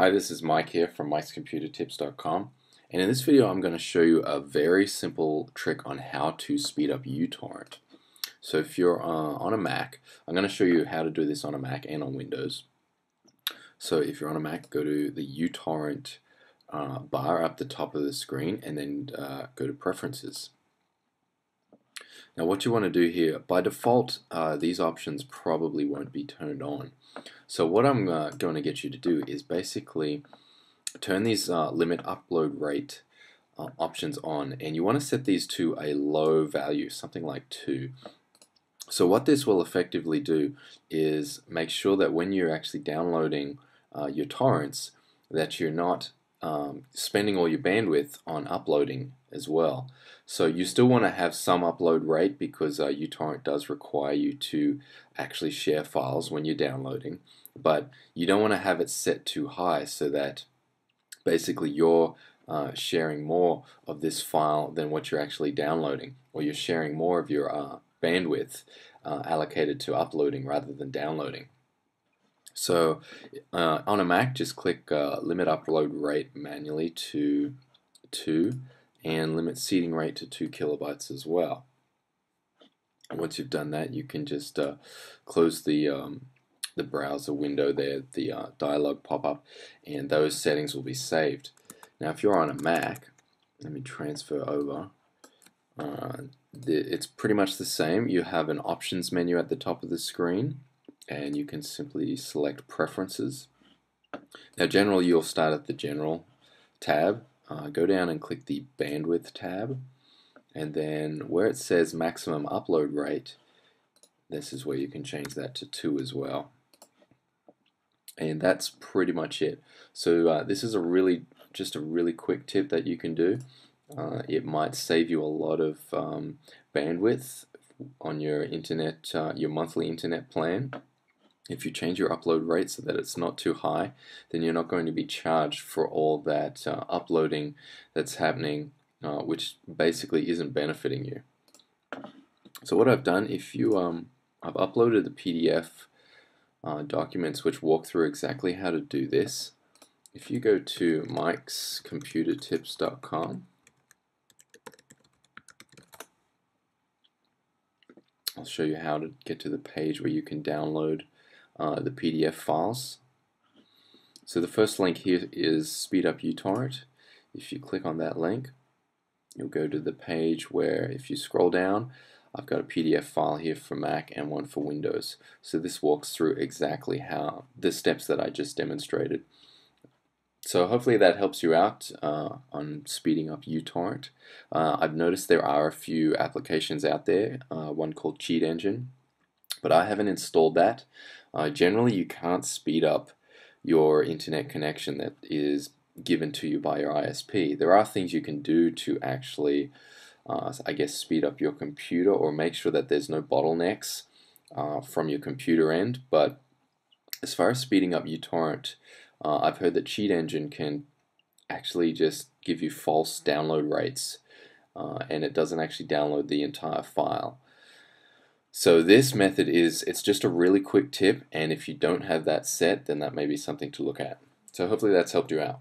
Hi, this is Mike here from mikescomputertips.com and in this video I'm going to show you a very simple trick on how to speed up uTorrent. So if you're uh, on a Mac, I'm going to show you how to do this on a Mac and on Windows. So if you're on a Mac, go to the uTorrent uh, bar up the top of the screen and then uh, go to Preferences. Now what you want to do here, by default uh, these options probably won't be turned on. So what I'm uh, going to get you to do is basically turn these uh, limit upload rate uh, options on and you want to set these to a low value, something like 2. So what this will effectively do is make sure that when you're actually downloading uh, your torrents that you're not um, spending all your bandwidth on uploading as well. So you still want to have some upload rate because uh, uTorrent does require you to actually share files when you're downloading, but you don't want to have it set too high so that basically you're uh, sharing more of this file than what you're actually downloading, or you're sharing more of your uh, bandwidth uh, allocated to uploading rather than downloading. So uh, on a Mac, just click uh, limit upload rate manually to 2 and limit seeding rate to 2 kilobytes as well. Once you've done that, you can just uh, close the um, the browser window there, the uh, dialog pop up, and those settings will be saved. Now, if you're on a Mac, let me transfer over. Uh, the, it's pretty much the same. You have an options menu at the top of the screen and you can simply select preferences. Now generally you'll start at the general tab, uh, go down and click the bandwidth tab. And then where it says maximum upload rate this is where you can change that to 2 as well. And that's pretty much it. So uh, this is a really just a really quick tip that you can do. Uh, it might save you a lot of um, bandwidth on your internet uh, your monthly internet plan if you change your upload rate so that it's not too high, then you're not going to be charged for all that uh, uploading that's happening, uh, which basically isn't benefiting you. So what I've done, if you, um, I've uploaded the PDF uh, documents which walk through exactly how to do this. If you go to mikescomputertips.com, I'll show you how to get to the page where you can download uh, the PDF files. So the first link here is Speed Up uTorrent. If you click on that link, you'll go to the page where if you scroll down, I've got a PDF file here for Mac and one for Windows. So this walks through exactly how the steps that I just demonstrated. So hopefully that helps you out uh, on speeding up uTorrent. Uh, I've noticed there are a few applications out there, uh, one called Cheat Engine, but I haven't installed that. Uh, generally, you can't speed up your internet connection that is given to you by your ISP. There are things you can do to actually, uh, I guess, speed up your computer or make sure that there's no bottlenecks uh, from your computer end. But as far as speeding up uTorrent, uh, I've heard that Cheat Engine can actually just give you false download rates uh, and it doesn't actually download the entire file. So this method is, it's just a really quick tip and if you don't have that set then that may be something to look at. So hopefully that's helped you out.